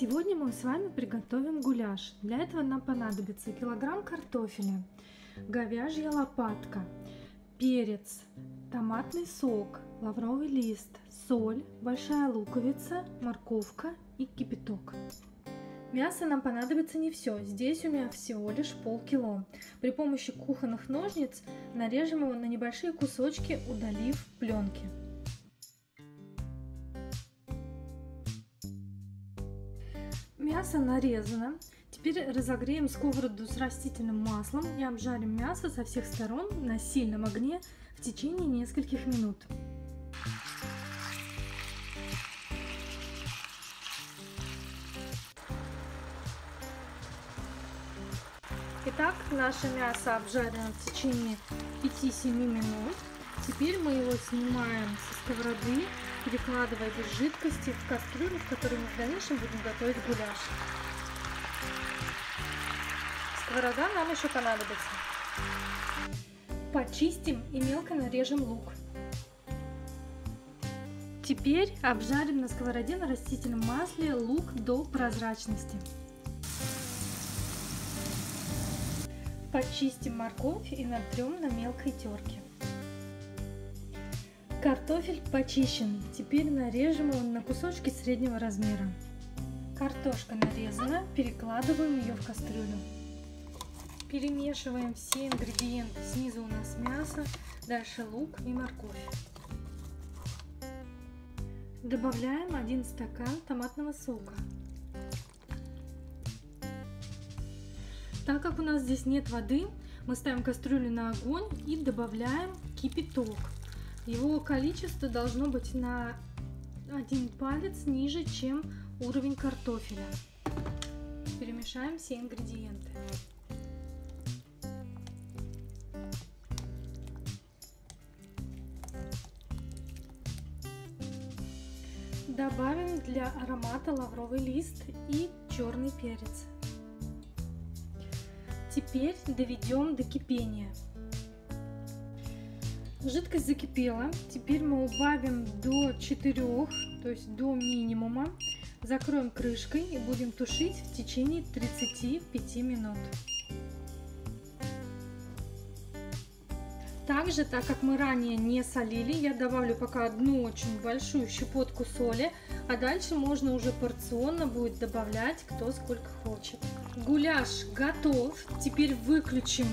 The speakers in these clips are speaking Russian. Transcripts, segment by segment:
Сегодня мы с вами приготовим гуляш. Для этого нам понадобится килограмм картофеля, говяжья лопатка, перец, томатный сок, лавровый лист, соль, большая луковица, морковка и кипяток. Мясо нам понадобится не все, здесь у меня всего лишь полкило. При помощи кухонных ножниц нарежем его на небольшие кусочки, удалив пленки. Мясо нарезано. Теперь разогреем сковороду с растительным маслом и обжарим мясо со всех сторон на сильном огне в течение нескольких минут. Итак, наше мясо обжарено в течение 5-7 минут. Теперь мы его снимаем со сковороды перекладывая без жидкости в кастрюлю, в которой мы в дальнейшем будем готовить гуляш. Сковорода нам еще понадобится. Почистим и мелко нарежем лук. Теперь обжарим на сковороде на растительном масле лук до прозрачности. Почистим морковь и натрем на мелкой терке. Картофель почищен. Теперь нарежем его на кусочки среднего размера. Картошка нарезана. Перекладываем ее в кастрюлю. Перемешиваем все ингредиенты. Снизу у нас мясо, дальше лук и морковь. Добавляем 1 стакан томатного сока. Так как у нас здесь нет воды, мы ставим кастрюлю на огонь и добавляем кипяток. Его количество должно быть на один палец ниже, чем уровень картофеля. Перемешаем все ингредиенты. Добавим для аромата лавровый лист и черный перец. Теперь доведем до кипения. Жидкость закипела. Теперь мы убавим до 4, то есть до минимума. Закроем крышкой и будем тушить в течение 35 минут. Также, так как мы ранее не солили, я добавлю пока одну очень большую щепотку соли, а дальше можно уже порционно будет добавлять кто сколько хочет. Гуляш готов. Теперь выключим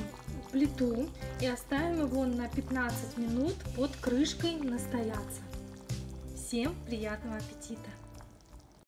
плиту и оставим его на 15 минут под крышкой настояться. Всем приятного аппетита!